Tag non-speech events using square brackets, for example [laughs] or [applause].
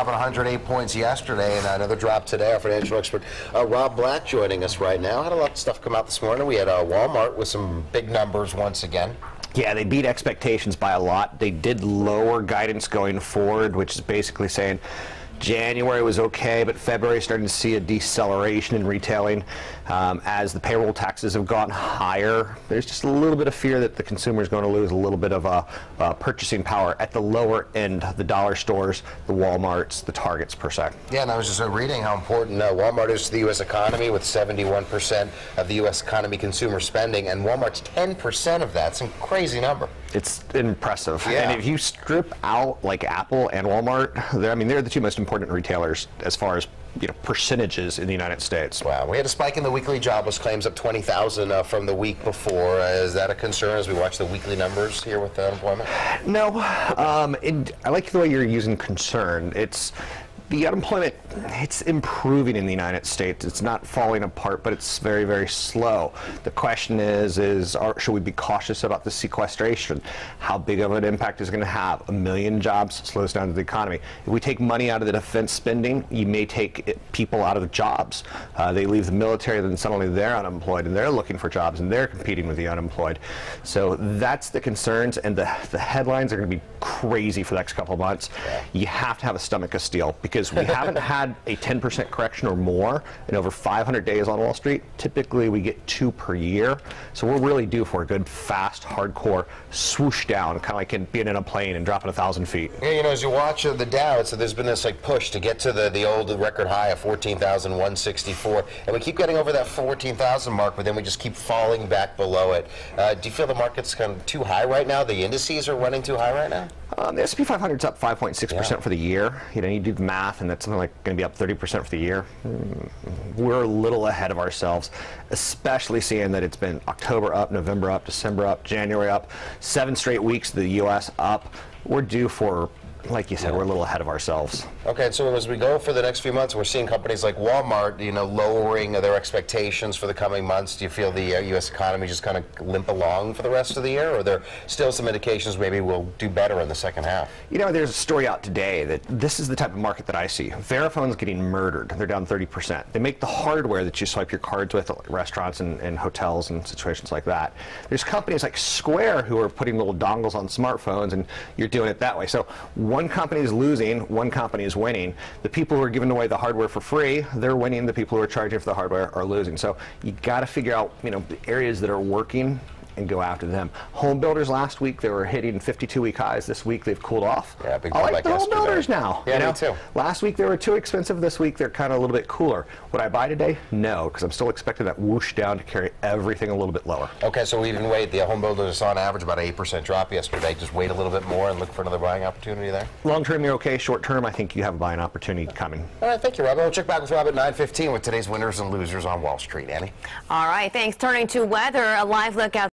Up 108 points yesterday and another drop today. Our financial expert uh, Rob Black joining us right now. Had a lot of stuff come out this morning. We had uh, Walmart with some big numbers once again. Yeah, they beat expectations by a lot. They did lower guidance going forward, which is basically saying January was okay, but February starting to see a deceleration in retailing um, as the payroll taxes have gone higher. There's just a little bit of fear that the consumer is going to lose a little bit of uh, uh, purchasing power at the lower end, the dollar stores, the Walmarts, the Targets per se. Yeah, and I was just reading how important uh, Walmart is to the U.S. economy with 71% of the U.S. economy consumer spending, and Walmart's 10% of that. It's a crazy number. It's impressive. Yeah. And if you strip out like Apple and Walmart, I mean, they're the two most important retailers as far as you know percentages in the United States. Wow, we had a spike in the weekly jobless claims up 20,000 uh, from the week before. Uh, is that a concern as we watch the weekly numbers here with unemployment? No, um, it, I like the way you're using concern. It's the unemployment, it's improving in the United States. It's not falling apart, but it's very, very slow. The question is, is are, should we be cautious about the sequestration? How big of an impact is it going to have? A million jobs slows down the economy. If we take money out of the defense spending, you may take it, people out of jobs. Uh, they leave the military, then suddenly they're unemployed, and they're looking for jobs, and they're competing with the unemployed. So that's the concerns, and the, the headlines are going to be crazy for the next couple of months. You have to have a stomach of steel because because we haven't [laughs] had a 10% correction or more in over 500 days on Wall Street. Typically, we get two per year. So we're really due for a good, fast, hardcore swoosh down, kind of like in, being in a plane and dropping a thousand feet. Yeah, you know, as you watch uh, the Dow, so there's been this like push to get to the, the old record high of 14,164, and we keep getting over that 14,000 mark, but then we just keep falling back below it. Uh, do you feel the market's kind of too high right now? The indices are running too high right now? Um, the S&P 500 is up 5.6% yeah. for the year. You know, you do the math, and that's something like going to be up 30% for the year. We're a little ahead of ourselves, especially seeing that it's been October up, November up, December up, January up, seven straight weeks the U.S. up. We're due for like you said, we're a little ahead of ourselves. Okay, so as we go for the next few months, we're seeing companies like Walmart, you know, lowering their expectations for the coming months. Do you feel the uh, U.S. economy just kind of limp along for the rest of the year, or are there still some indications maybe we'll do better in the second half? You know, there's a story out today that this is the type of market that I see. Verifone's getting murdered. They're down 30%. They make the hardware that you swipe your cards with at restaurants and, and hotels and situations like that. There's companies like Square who are putting little dongles on smartphones, and you're doing it that way. So one company is losing, one company is winning. The people who are giving away the hardware for free, they're winning. The people who are charging for the hardware are losing. So you got to figure out, you know, the areas that are working and go after them. Home builders last week, they were hitting 52-week highs. This week, they've cooled off. Yeah, big I like the home builders now. Yeah, you know? me too. Last week, they were too expensive. This week, they're kind of a little bit cooler. Would I buy today? No, because I'm still expecting that whoosh down to carry everything a little bit lower. Okay, so we even wait. The home builders saw on average about an 8% drop yesterday. Just wait a little bit more and look for another buying opportunity there? Long term, you're okay. Short term, I think you have a buying opportunity coming. All right, thank you, Rob. We'll check back with Rob at 9.15 with today's winners and losers on Wall Street. Annie? All right, thanks. Turning to weather, a live look out